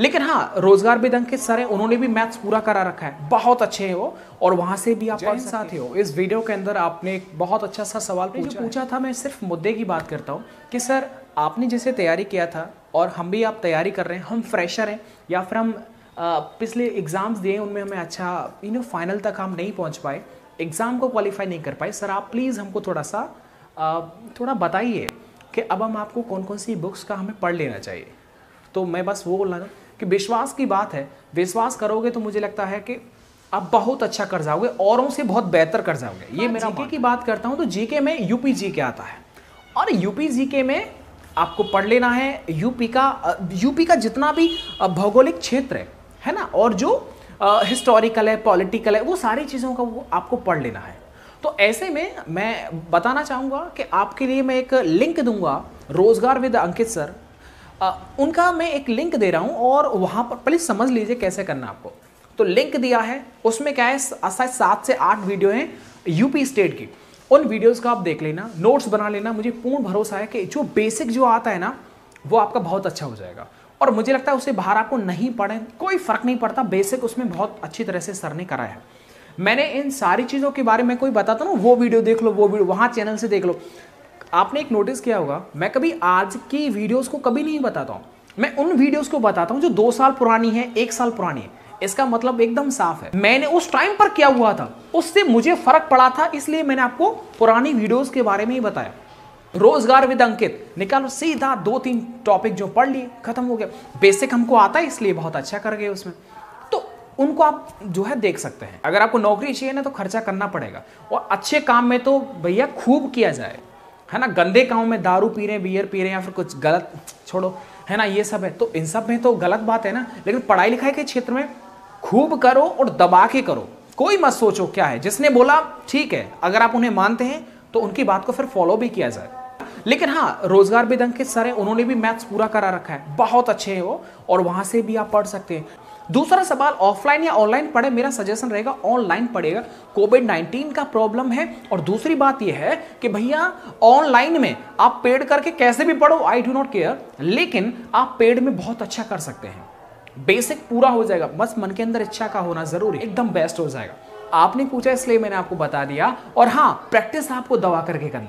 लेकिन हाँ रोज़गार विद के सर है उन्होंने भी मैथ्स पूरा करा रखा है। बहुत अच्छे हैं वो और वहाँ से भी आप साथ सकते हो। इस वीडियो के अंदर आपने एक बहुत अच्छा सा सवाल पूछा जो पूछा था मैं सिर्फ़ मुद्दे की बात करता हूँ कि सर आपने जैसे तैयारी किया था और हम भी आप तैयारी कर रहे हैं हम फ्रेशर हैं या फिर हम पिछले एग्ज़ाम्स दिए उनमें हमें अच्छा यू नो फाइनल तक हम नहीं पहुँच पाए एग्ज़ाम को क्वालिफाई नहीं कर पाए। सर आप प्लीज़ हमको थोड़ा सा थोड़ा बताइए कि अब हम आपको कौन कौन सी बुक्स का हमें पढ़ लेना चाहिए। तो मैं बस वो बोलना कि विश्वास की बात है। विश्वास करोगे तो मुझे लगता है कि आप बहुत अच्छा कर जाओगे औरों से बहुत बेहतर कर जाओगे। ये मेरा जीके की बात करता हूँ तो जीके में यूपी जी के आता है। और यूपी जीके में आपको पढ़ लेना है। यूपी का यूपी का जितना भी भौगोलिक क्षेत्र है है ना? और जो हिस्टोरिकल है पॉलिटिकल है वो सारी चीज़ों का वो आपको पढ़ लेना है। तो ऐसे में मैं बताना चाहूँगा कि आपके लिए मैं एक लिंक दूँगा रोज़गार विद अंकित सर। आ, उनका मैं एक लिंक दे रहा हूँ और वहाँ पर प्लीज़ समझ लीजिए कैसे करना आपको। तो लिंक दिया है उसमें क्या है शायद सात से आठ वीडियो हैं यूपी स्टेट की। उन वीडियोस का आप देख लेना नोट्स बना लेना मुझे पूर्ण भरोसा है कि जो बेसिक जो आता है ना वो आपका बहुत अच्छा हो जाएगा। और मुझे लगता है उसे बाहर आपको नहीं पढ़े कोई फ़र्क नहीं पड़ता बेसिक उसमें बहुत अच्छी तरह से सर ने कराया है। मैंने इन सारी चीज़ों के बारे में कोई बताता ना वो वीडियो देख लो वो वीडियो वहाँ चैनल से देख लो। आपने एक नोटिस किया होगा, मैं कभी आज की वीडियोस को कभी नहीं बताता हूँ। मैं उन वीडियोस को बताता हूँ जो दो साल पुरानी है, एक साल पुरानी है। इसका मतलब एकदम साफ़ है। मैंने उस टाइम पर क्या हुआ था? उससे मुझे फ़र्क पड़ा था, इसलिए मैंने आपको पुरानी वीडियोस के बारे में ही बताया। रोज़गार विद अंकित। निकालो, सीधा दो तीन टॉपिक जो पढ़ लिए, खत्म हो गया। बेसिक हमको आता है, इसलिए बहुत अच्छा कर गए उसमें। तो उनको आप जो है देख सकते हैं। अगर आपको नौकरी चाहिए ना तो खर्चा करना पड़ेगा। और अच्छे काम में तो भैया खूब किया जाए। है ना, गंदे काम में दारू पी रहे हैं बियर पी रहे हैं या फिर कुछ गलत, छोड़ो, है ना, ये सब है। तो इन सब में तो गलत बात है ना, लेकिन पढ़ाई लिखाई के क्षेत्र में खूब करो और दबा के करो। कोई मत सोचो क्या है। जिसने बोला, ठीक है, अगर आप उन्हें मानते हैं तो उनकी बात को फिर फॉलो भी किया जाए। लेकिन हाँ रोज़गार भी अंकित सर है, उन्होंने भी मैथ्स पूरा करा रखा है। बहुत अच्छे हैं वो, और वहाँ से भी आप पढ़ सकते हैं। दूसरा सवाल ऑफलाइन या ऑनलाइन पढ़े, मेरा सजेशन रहेगा ऑनलाइन पढ़ेगा कोविड 19 का प्रॉब्लम है और दूसरी बात यह है कि भैया, ऑनलाइन में आप पेड करके कैसे भी पढ़ो आई डू नॉट केयर लेकिन आप पेड में बहुत अच्छा कर सकते हैं। बेसिक पूरा हो जाएगा, बस मन के अंदर इच्छा का होना ज़रूरी, एकदम बेस्ट हो जाएगा। आपने पूछा इसलिए मैंने आपको बता दिया, और हाँ प्रैक्टिस आपको दवा करके करना।